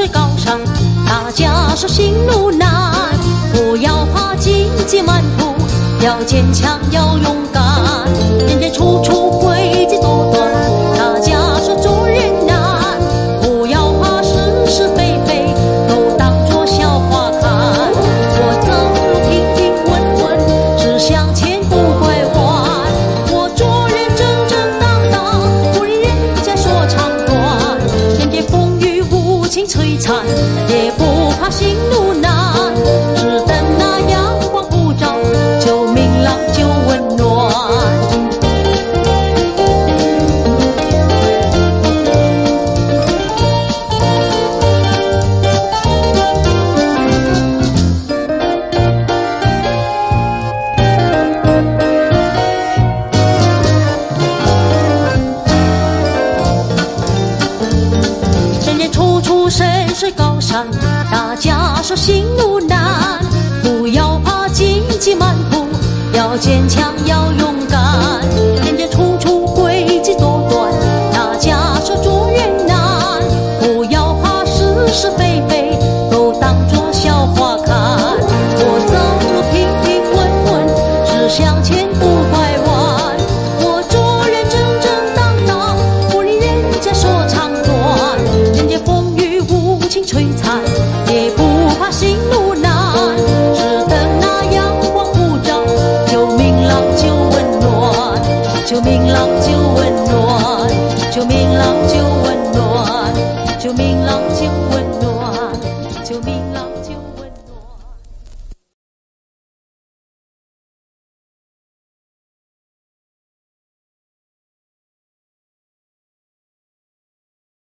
是高上，大家说行路难，不要怕荆棘，漫步要坚强，要勇敢。也不怕行路大家说行路难不要怕荆棘满途要坚强要勇敢人间处处诡计多端大家说做人难不要怕是是非非都当做笑话看。我走路平平稳稳只向前途救命浪就温暖，救命浪就温暖，救命浪就温暖，救命浪。